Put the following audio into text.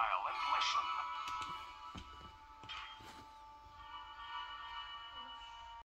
Stay while and listen.